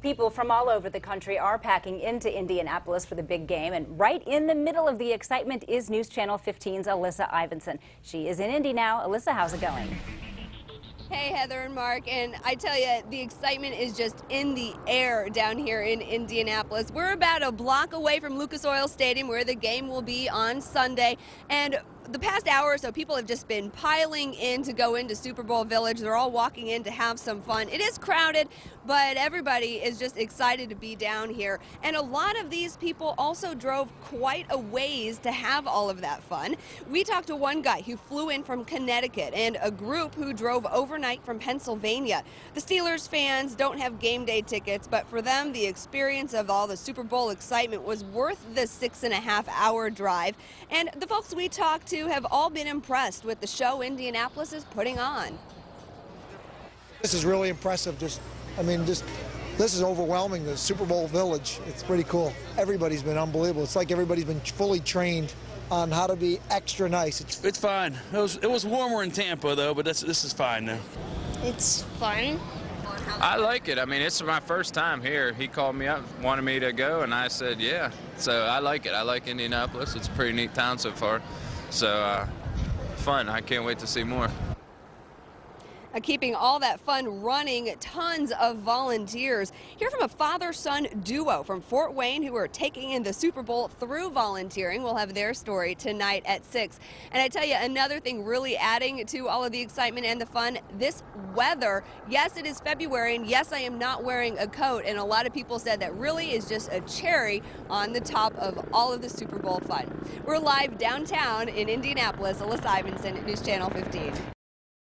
People from all over the country are packing into Indianapolis for the big game, and right in the middle of the excitement is News Channel 15's Alyssa Ivinson. She is in Indy now. Alyssa, how's it going? Hey, Heather and Mark, and I tell you, the excitement is just in the air down here in Indianapolis. We're about a block away from Lucas Oil Stadium where the game will be on Sunday, and the past hour or so, people have just been piling in to go into Super Bowl Village. They're all walking in to have some fun. It is crowded, but everybody is just excited to be down here. And a lot of these people also drove quite a ways to have all of that fun. We talked to one guy who flew in from Connecticut and a group who drove overnight from Pennsylvania. The Steelers fans don't have game day tickets, but for them, the experience of all the Super Bowl excitement was worth the six and a half hour drive. And the folks we talked to have all been impressed with the show Indianapolis is putting on. This is really impressive. Just, I mean, just this is overwhelming. The Super Bowl Village. It's pretty cool. Everybody's been unbelievable. It's like everybody's been fully trained on how to be extra nice. It's, it's fine. It was it was warmer in Tampa though, but this this is fine now. It's fun. I like it. I mean, it's my first time here. He called me up, wanted me to go, and I said, yeah. So I like it. I like Indianapolis. It's a pretty neat town so far. So uh, fun. I can't wait to see more. Uh, keeping all that fun running, tons of volunteers. Hear from a father-son duo from Fort Wayne who are taking in the Super Bowl through volunteering. We'll have their story tonight at 6. And I tell you, another thing really adding to all of the excitement and the fun, this weather. Yes, it is February, and yes, I am not wearing a coat. And a lot of people said that really is just a cherry on the top of all of the Super Bowl fun. We're live downtown in Indianapolis. Alyssa Ivinson, News Channel 15.